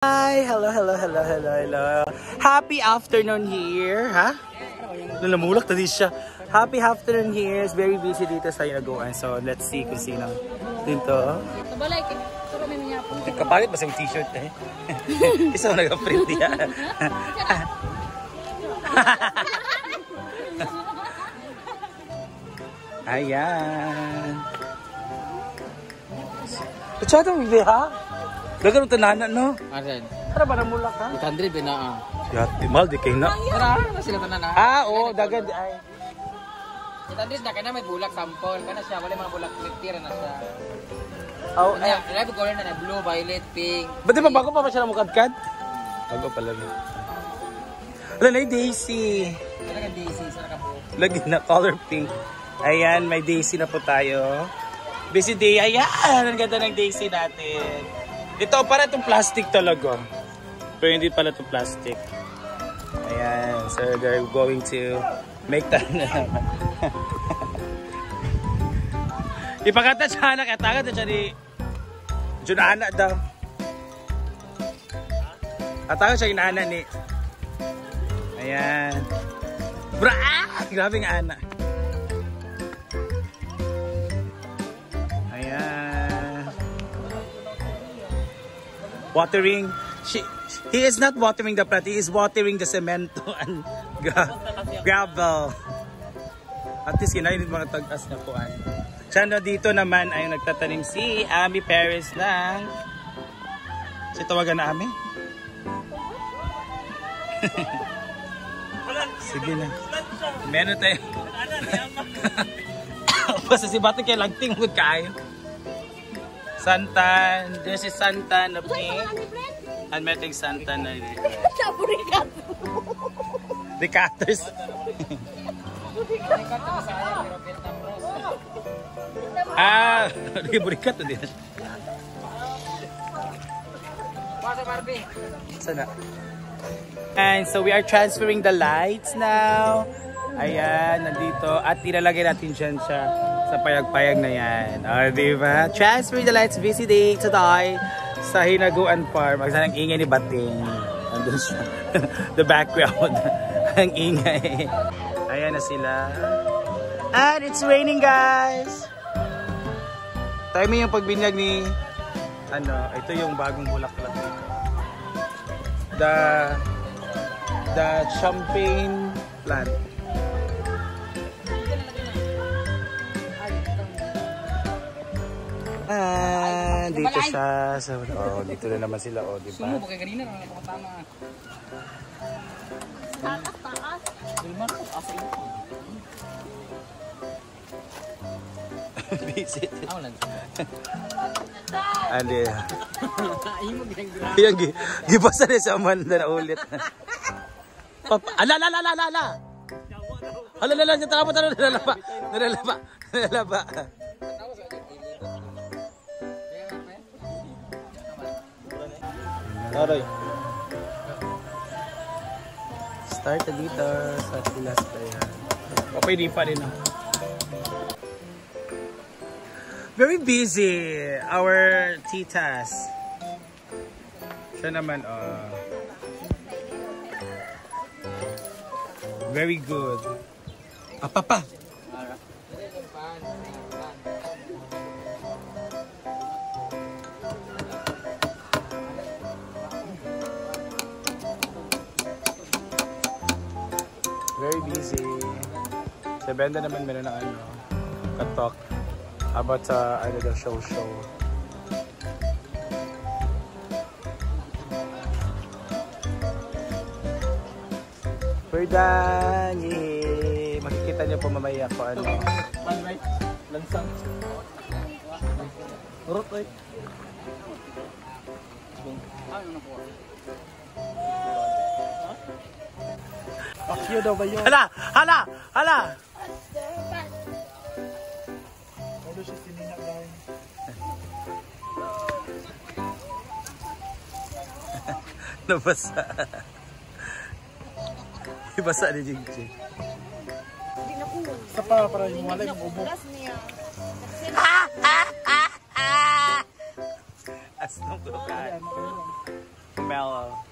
Hi! Hello, hello, hello, hello, hello. Happy afternoon here, ha? Nalamulak na siya. Happy afternoon here. It's very busy dito sa Inaguan. So, let's see kung sino dito. Tabalay, turo may mga po. Kapalit ba sa t-shirt eh? Isa mo nag-print niya. Ayan. Pachata mo, ha? Dagan ang tananan, no? Asan? Para ba namulak, ha? 800 ba na ah. Yati, mahal, di kayo na. Tara, na sila tanan ah. Oo, dagan. Ay. 800 na kana may bulak sample. Kana siya wala mga bulak tira na siya. Oh, eh, ko color na na blue, violet, pink. Ba't di ba bago pa ba siya namukadkad? Bago pa lang. Wala na yung Daisy. Ka daisy, sana ka po. Lagi na color pink. Ayan, may Daisy na po tayo. Busy day. Ayan, ang ganda ng Daisy natin. Ito, para itong plastic talaga. Pero hindi pala itong plastic. Ayan, so they're going to make that na naman. Ipakata siya na siya ni Junana daw. Atagat siya yung anak ni Ayan. Bra! Grabe nga anak. Watering. She, he is not watering the plant. He is watering the cemento and gra gravel. At least kinainit mga tagas na po. Siya na dito naman ay nagtatanim si Ami Perez ng... Si tawagan na Ami? Sige na. Meron tayo. Basta si Bato kay lagting mo kayo. Santan. This is Santan na pink. And meron Santan na Recaters. ah, burikat na din. Pasa Barbie. Sana. And so we are transferring the lights now. Ayan, nandito. At ilalagay natin dyan siya sa payag-payag na yan. O, diba? Transfer the lights. Busy day today sa Hinaguan Farm. Ang sanang ingay ni Bating. Nandun siya. the background. Ang ingay. Ayan na sila. And it's raining, guys! Time yung pagbinyag ni ano, ito yung bagong bulaklak dito. The the champagne plant. Ah, dito siya. So, oh, dito na naman sila, oh, di ba? Sumo kay kanina ra na tama. Taas taas. Lima ko asa imo. Visit. Ako lang. Yan? Imo ginang Yan, gi- gibasa na sa Amanda na ulit. Papa, ala, ala, ala, ala, ala. Ala, ala, ala, tara tara, nalalaba. Nalalaba, nalalaba. Aray. Start na dito sa Pilas pa yan. Okay, di pa rin ah. Very busy, our titas. Siya naman, uh, very good. Ah, busy. Sa benda naman meron ng ano, katok about sa ano daw show show. We're done! Yay! Makikita niyo po mamaya ko ano. Panright. Lansang. Urot ay. Ano na po? Pakyo daw ba yun? Hala! Hala! Hala! Ano siya sinina guys? Nabasa. Ibasa ni Jingjing. Sa pa para yung wala yung ubo. As nung ko kain. Mellow.